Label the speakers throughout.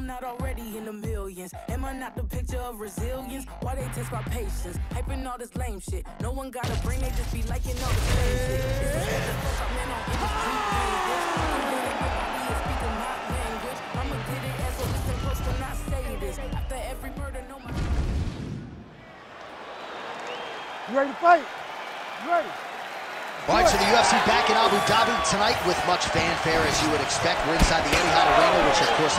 Speaker 1: I'm not already in the millions? Am I not the picture of resilience? Why they test my patience? Hyping all this lame shit. No one got a brain, they just be liking all the same shit. This is the fuck I'm in on industry. I'm letting nobody is speaking my language. I'ma get it as a listen close when I say this. After every murder, no my.
Speaker 2: You ready to fight? You ready?
Speaker 3: All right, so the UFC back in Abu Dhabi tonight with much fanfare, as you would expect. We're inside the Etihad Arena, which, of course,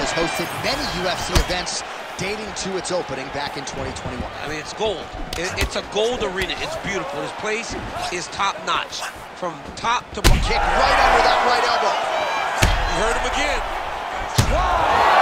Speaker 3: has hosted many UFC events dating to its opening back in 2021.
Speaker 4: I mean, it's gold. It, it's a gold arena. It's beautiful. This place is top-notch. From top to bottom.
Speaker 3: Kick right under that right elbow.
Speaker 4: You heard him again.
Speaker 3: Oh,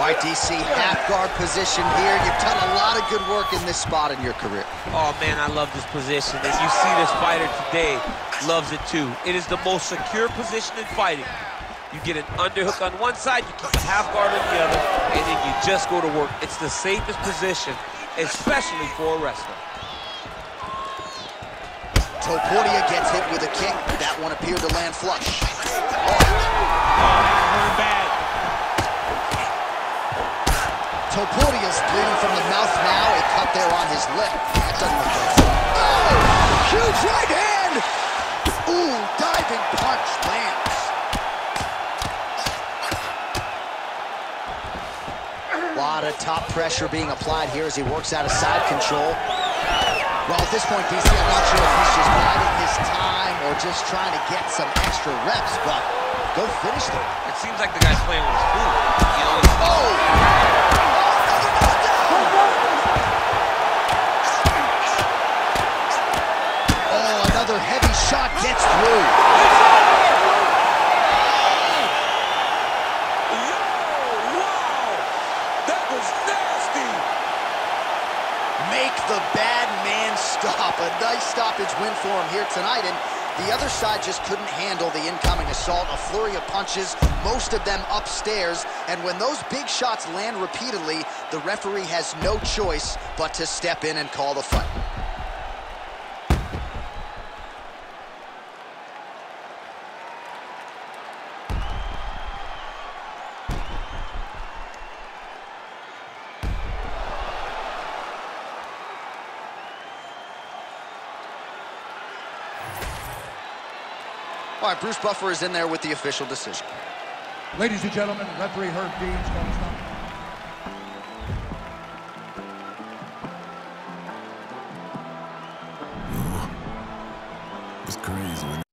Speaker 3: DC, half guard position here. You've done a lot of good work in this spot in your career.
Speaker 4: Oh, man, I love this position. And you see this fighter today loves it, too. It is the most secure position in fighting. You get an underhook on one side, you keep a half guard on the other, and then you just go to work. It's the safest position, especially for a wrestler.
Speaker 3: Topuria gets hit with a kick. That one appeared to land flush.
Speaker 4: Oh, Hurt bad.
Speaker 3: Topuria's bleeding from the mouth now. A cut there on his lip. That doesn't look good. Oh! Huge right hand! Ooh, diving punch lands. A lot of top pressure being applied here as he works out of side control. Well, at this point, DC, I'm not sure if he's just biding his time or just trying to get some extra reps, but go finish them.
Speaker 4: It seems like the guy's playing with his food. You know,
Speaker 3: Oh! Another heavy shot gets through. Make the bad man stop. A nice stoppage win for him here tonight, and the other side just couldn't handle the incoming assault. A flurry of punches, most of them upstairs, and when those big shots land repeatedly, the referee has no choice but to step in and call the fight. All right, Bruce Buffer is in there with the official decision.
Speaker 2: Ladies and gentlemen, referee Herb Dean's going to stop.
Speaker 5: It's crazy.